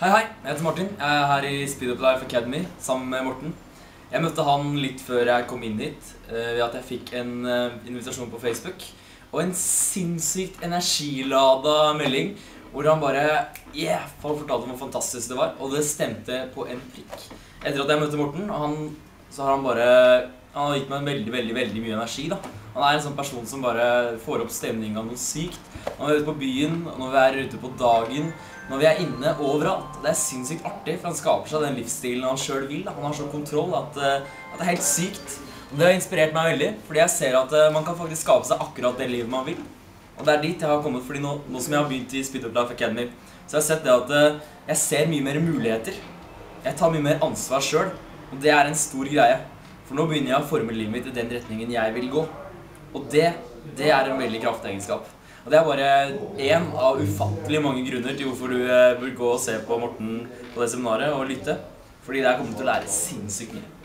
Hei, hei. Jeg heter Martin. Jeg er her i Speed Up Life Academy sammen med Morten. Jeg møtte han litt før jeg kom inn hit, eh, ved at jeg fikk en eh, invitasjon på Facebook. Og en sinnssykt energilada melding hvor han bare Yeah! Han fortalte hvor fantastisk det var, og det stemte på en prikk. Etter at jeg møtte Morten, han, så har han bare Han har gitt meg veldig, veldig, veldig mye energi. da. Han er en sånn person som bare får opp stemninga noe sykt. Når vi er ute på byen, når vi er ute på dagen, når vi er inne overalt. Det er sinnssykt artig, for han skaper seg den livsstilen han sjøl vil. Han har sånn kontroll at, eh, at det er helt sykt. Og Det har inspirert meg veldig, fordi jeg ser at eh, man kan faktisk skape seg akkurat det livet man vil. Og det er dit jeg har kommet, fordi nå, nå som jeg har begynt i Speed Up Life Academy, så har jeg sett det at eh, jeg ser mye mer muligheter. Jeg tar mye mer ansvar sjøl, og det er en stor greie. For nå begynner jeg å forme livet mitt i den retningen jeg vil gå. Og det, det er en veldig kraftig egenskap. Og det er bare én av ufattelig mange grunner til hvorfor du eh, bør gå og se på Morten på det seminaret og lytte. Fordi der kommer du til å lære sinnssykt mye.